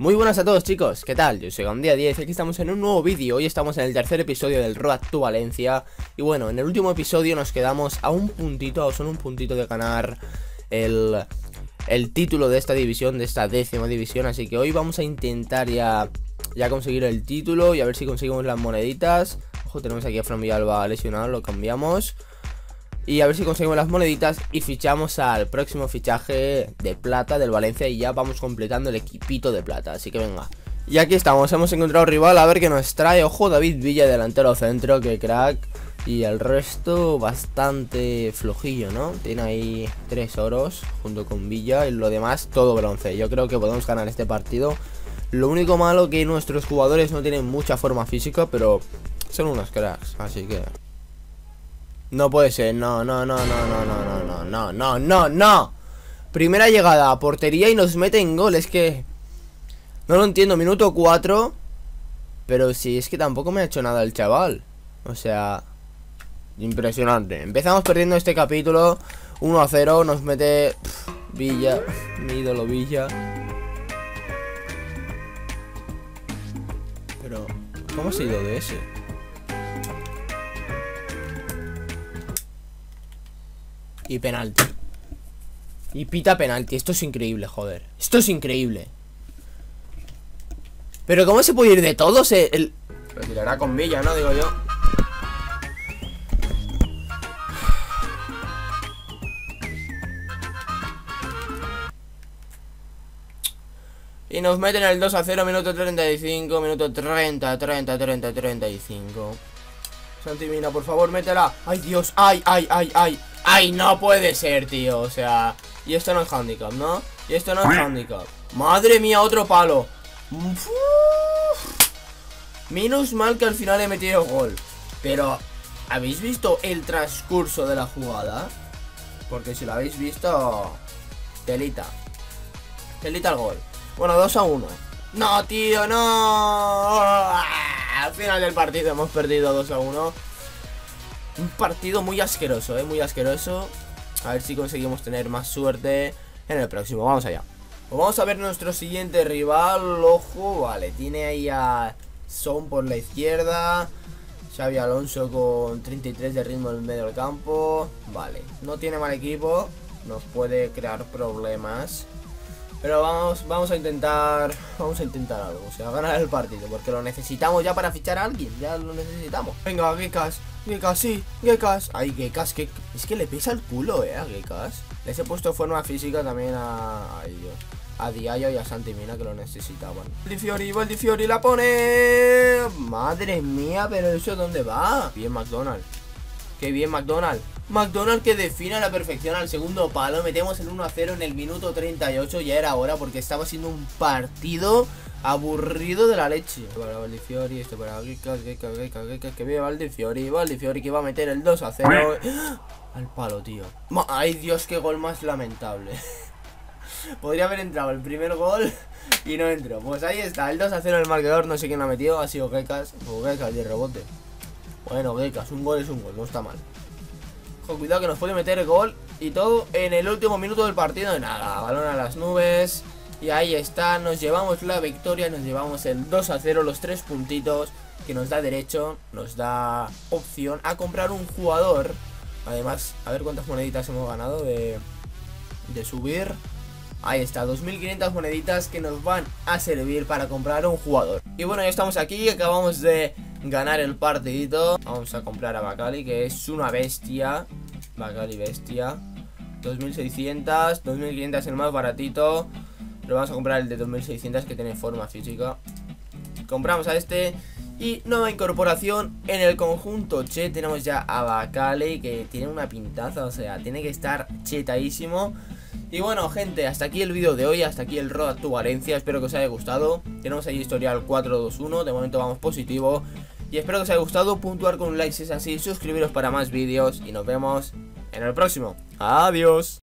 Muy buenas a todos chicos, ¿qué tal? Yo soy Gandía 10 y aquí estamos en un nuevo vídeo. Hoy estamos en el tercer episodio del Road to Valencia. Y bueno, en el último episodio nos quedamos a un puntito, o solo un puntito de ganar el, el título de esta división, de esta décima división. Así que hoy vamos a intentar ya, ya conseguir el título y a ver si conseguimos las moneditas. Ojo, tenemos aquí a Fran Villalba lesionado, lo cambiamos y a ver si conseguimos las moneditas y fichamos al próximo fichaje de plata del Valencia y ya vamos completando el equipito de plata, así que venga. Y aquí estamos, hemos encontrado rival, a ver qué nos trae. Ojo, David Villa, delantero centro, que crack. Y el resto bastante flojillo, ¿no? Tiene ahí tres oros junto con Villa y lo demás todo bronce. Yo creo que podemos ganar este partido. Lo único malo que nuestros jugadores no tienen mucha forma física, pero son unos cracks, así que no puede ser, no, no, no, no, no, no, no, no, no, no, no. Primera llegada a portería y nos meten gol, es que... No lo entiendo, minuto 4. Pero si es que tampoco me ha hecho nada el chaval. O sea... Impresionante. Empezamos perdiendo este capítulo. 1 a 0, nos mete... Villa, mi ídolo Villa. Pero... ¿Cómo ha sido de ese? Y penalti. Y pita penalti. Esto es increíble, joder. Esto es increíble. Pero ¿cómo se puede ir de todos? El... Lo tirará con Villa, ¿no? Digo yo. Y nos meten el 2 a 0, minuto 35, minuto 30, 30, 30, 35. Santimina, por favor, métela. Ay, Dios, ay, ay, ay, ay. Ay, no puede ser, tío. O sea, y esto no es handicap, ¿no? Y esto no es handicap. Madre mía, otro palo. Menos mal que al final he metido gol. Pero, ¿habéis visto el transcurso de la jugada? Porque si lo habéis visto, telita. Telita el gol. Bueno, 2 a 1. No, tío, no. Al final del partido hemos perdido 2 a 1. Un partido muy asqueroso, ¿eh? Muy asqueroso. A ver si conseguimos tener más suerte en el próximo. Vamos allá. Vamos a ver nuestro siguiente rival. Ojo, vale. Tiene ahí a Son por la izquierda. Xavi Alonso con 33 de ritmo en el medio del campo. Vale. No tiene mal equipo. Nos puede crear problemas. Pero vamos, vamos a intentar Vamos a intentar algo, o sea, ganar el partido Porque lo necesitamos ya para fichar a alguien Ya lo necesitamos Venga, Gekas, Gekas, sí, Gekas Ay, Gekas, que es que le pesa el culo, eh, a Gekas Les he puesto forma física también a... Ay, Dios a Diallo y a Santimina que lo necesitaban. Valdifiori, Valdifiori la pone. Madre mía, pero eso dónde va? Bien, McDonald. Qué bien, McDonald. McDonald que define a la perfección al segundo palo. Metemos el 1 a 0 en el minuto 38. Ya era hora porque estaba siendo un partido aburrido de la leche. Para Valdifiori, esto para Gekas, Gekas, Gekas, Gekas, que viene Valdifiori. Valdifiori que va a meter el 2 a 0. Al palo, tío. Ay, Dios, qué gol más lamentable. Podría haber entrado el primer gol y no entró. Pues ahí está, el 2 a 0 el marcador. No sé quién ha metido. Ha sido Gekas. O Gekas de rebote. Bueno, Gekas, un gol es un gol, no está mal cuidado que nos puede meter gol y todo en el último minuto del partido. de Nada, balón a las nubes. Y ahí está, nos llevamos la victoria, nos llevamos el 2 a 0, los tres puntitos que nos da derecho, nos da opción a comprar un jugador. Además, a ver cuántas moneditas hemos ganado de, de subir. Ahí está, 2500 moneditas que nos van a servir para comprar un jugador. Y bueno, ya estamos aquí, acabamos de ganar el partidito. Vamos a comprar a Bacali, que es una bestia. Bacali bestia. 2600, 2500 el más baratito. Pero vamos a comprar el de 2600 que tiene forma física. Compramos a este. Y nueva incorporación en el conjunto Che. Tenemos ya a Bacali, que tiene una pintaza, o sea, tiene que estar chetadísimo. Y bueno, gente, hasta aquí el vídeo de hoy, hasta aquí el Road to Valencia, espero que os haya gustado. Tenemos ahí historial 421, de momento vamos positivo. Y espero que os haya gustado, puntuar con un like si es así, suscribiros para más vídeos y nos vemos en el próximo. Adiós.